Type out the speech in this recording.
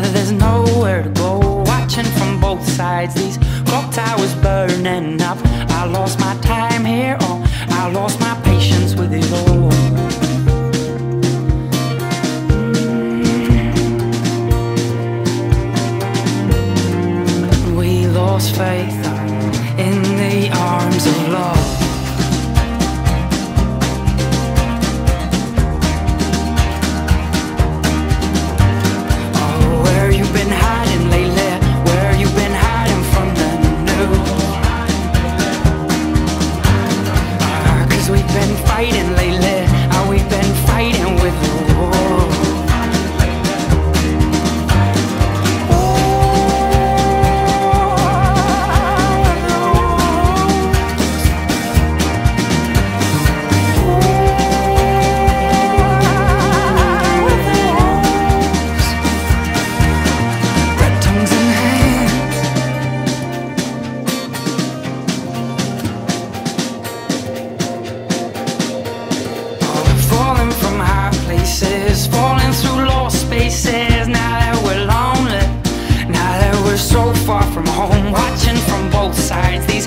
there's nowhere to go. Watching from both sides, these clock towers burning up. I lost my time here, or I lost my patience with it all. We lost faith in the arms of love. falling through lost spaces. Now that we're lonely, now that we're so far from home, watching from both sides these